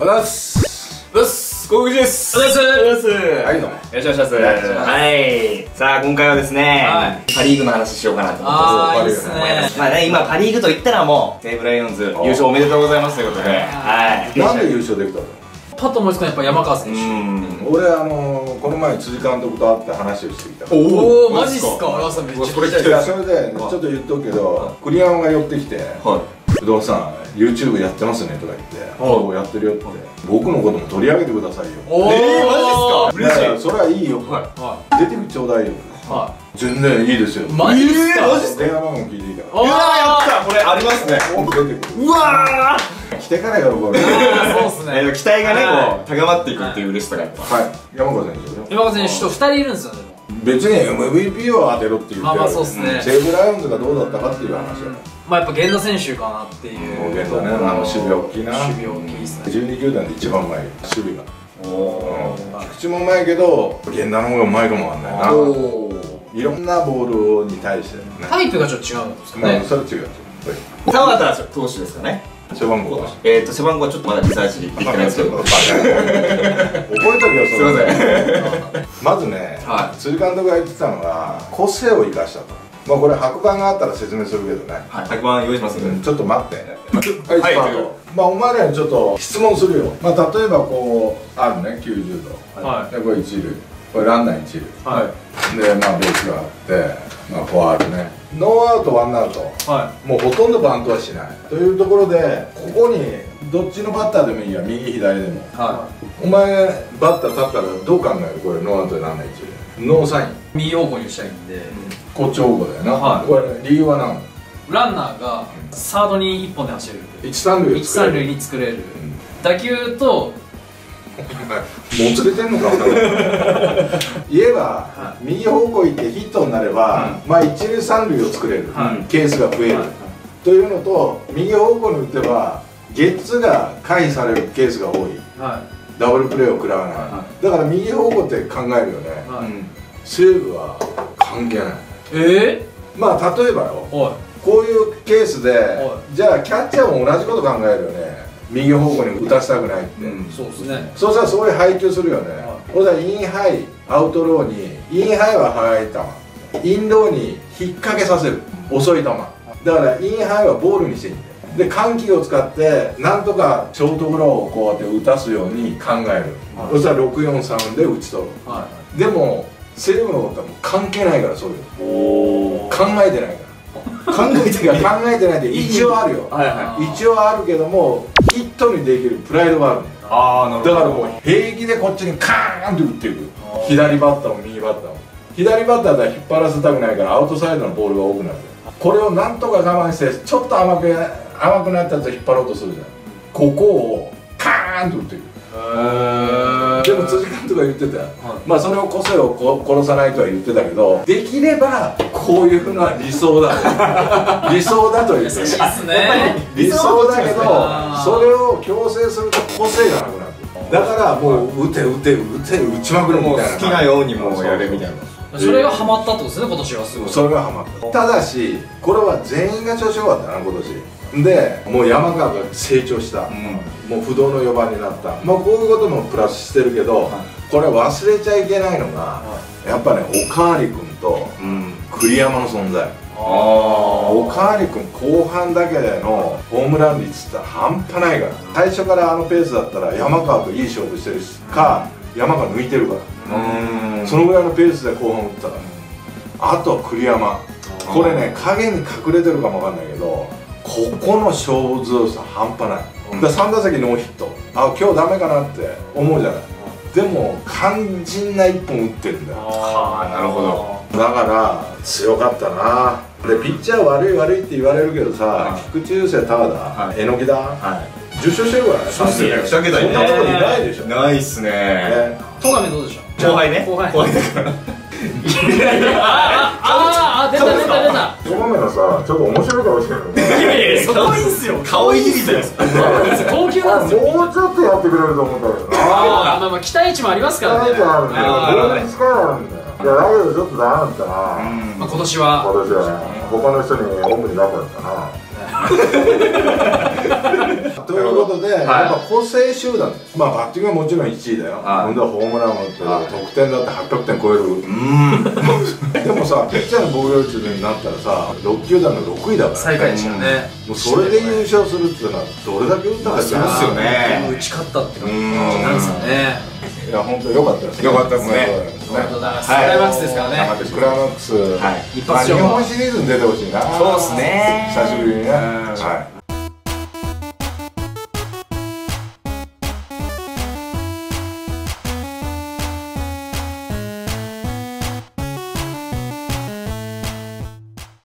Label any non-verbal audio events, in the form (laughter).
おはようございます。うっす小口ですおはようございます。はいどうもよろしくお願いします。願い。しますはい。さあ今回はですね、はい。パ・リーグの話しようかなと思って。あーいいっすね。まあね今パ・リーグと言ったらもう西武ライオンズ優勝おめでとうございますということではい。なんで優勝できたの？パッと思いつくのはやっぱ山川う選手ん。俺あのこの前辻監督と会って話をしてきたおおマジっすか？山川さんめっちゃそれでちょっと言っとくけど栗山が寄ってきては不動産 YouTube やってますねとか言って。そうやってるよって。僕のことも取り上げてくださいよ。えーマジっすか？嬉しい。それはいいよ。はは出てちょうだいよいは全然いいですよ。いマジっすか？えー電話番号聞いていいかうわーやったこれ。ありますね。うわ来てから喜ぶそうっすね。期待がねはい。こう高まっていくっていう嬉しさがやっぱ。山川選手ね。山川選手と二人いるんですよでも別に MVP を当てろって言ってまあまあそうっすね。西武ライオンズがどうだったかっていう話だよまあやっぱ源田選手かなっていう。もう現在ねあの守備大きいな。守備大きいっすね。12球団で一番うまい守備が。おお菊池もうまいけど源田の方がうまいかもわかんないな。おいろんなボールに対してね。タイプがちょっと違うんですかまあねそれは違う。沢田投手ですかね背番号は？えっ、ー、と背番号はちょっとまだリサーチできてないんですけど。覚えとけよそれすいません。(laughs) まずね、はい。辻監督が言ってたのが個性を生かしたと。まあこれ白板があったら説明するけどね、はい100番用意しますうんちょっと待って。はい。はいスタートまあお前らにちょっと質問するよ。まあ例えばこうあるね90度。はい。でこれ一塁これランナー一塁。はい。でまあベースがあってまあフォアボールね。ノーアウトワンアウト。はもうほとんどバントはしない。というところでここにどっちのバッターでもいいや。右左でも。い。はお前バッター立ったらどう考える？これノーアウトでランナー一塁。ノーサイン。い右方向にしたいんで。こっち方向だよな、はい。これ理由は何？ランナーがサードに一本で走れる。一三塁を一三塁に作れる。打球ともつれてんのか言えば、は右方向行ってヒットになれば、まあ一塁三塁を作れる、はい。ケースが増える、はい。というのと右方向に打てばゲッツーが回避されるケースが多い。はダブルプレーを食らわない、はだから右方向って考えるよね、い。はい西武は関係ない。えまあ例えばよ。こういうケースではじゃあキャッチャーも同じこと考えるよね右方向に打たせたくないって、そうですね。そうしたらそこに配球するよね、はそしたらインハイアウトローにインハイは速い球インローに引っ掛けさせる遅い球だからインハイはボールにしていいんだよで緩急を使ってなんとかショートゴロをこうやって打たすように考える、はいそしたら643で打ち取るはでも西武のことはもう関係ないからそういうお考えてないから考えていや考えてないで一応あるよはいはい一応あるけどもヒットにできるプライドがある。のよああなだからもう平気でこっちにカーンって打っていく左バッターも右バッターも。左バッターでは引っ張らせたくないからアウトサイドのボールが多くなる。これをなんとか我慢してちょっと甘く甘くなったやつを引っ張ろうとするじゃん。ここをカーンと打っていくでも辻監督が言ってたよ、まあそれを個性をこ殺さないとは言ってたけどできればこういうのは理想だ (laughs) 理想だと言って優しいね。理想だけどそれを強制すると個性がなくなる。だからもう打て打て打て打ちまくるみたいな好きなよう。にもう。やれみたいなそれがハマったってことですね今年はすごい。それがハマった。ただしこれは全員が調子良かったな今年。でもう山川が成長した、もう不動の4番になった。まあこういうこともプラスしてるけど、これ忘れちゃいけないのが、やっぱねおかわり君とうん。栗山の存在。あおかわり君後半だけでのホームラン率って半端ないから。最初からあのペースだったら山川といい勝負してるしか山川抜いてるから。うん。そのぐらいのペースで後半打ったから。あとは栗山。これね影に隠れてるかもわかんないけどここの勝負強さ半端ない、だ3打席ノーヒット。あ今日ダメかなって思うじゃない、でも肝心な1本打ってるんだよ。はあなるほど。だから強かったな。でピッチャー悪い悪いって言われるけどさ、はい。菊池雄星田和田、はい。榎木だ。はい。受賞してるからね。そうっすね。そんなとこにいないでしょ、ね、ないっすね。戸上どうでしょう後輩ね。後輩。後輩だからあああ出た出た出た。その目のさちょっと面白い顔してるの。いやいやそこいいっすよ。顔いじりじゃないですか高級なんですよ。もうちょっとやってくれると思ったけどなあーまあまあ期待値もありますからね。力あるんだよ力あるんだよ。いやだけどちょっとダメだったな、まあ今年は私はね他の人におんぶに抱っこだったな (laughs) (laughs) ということで、やっぱ構成集団。まあバッティングはもちろん1位だよ、はい。ほんでホームランも打ってる、はい。得点だって800点超える、うん。(laughs) でもさピッチャーの防御率になったらさ6球団の6位だから最下位でしたよねもうそれで優勝するっていうのはどれだけ打ったかっすよね。打ち勝ったって感じうん。なんですよね。いや本当良かったです良かったですね。ありがとうございます。はい。クライマックスですからね。クライマックス、はい。一まあ、日発勝負本シリーズに出てほしいな。そうっすね。久しぶりにね、うん。はい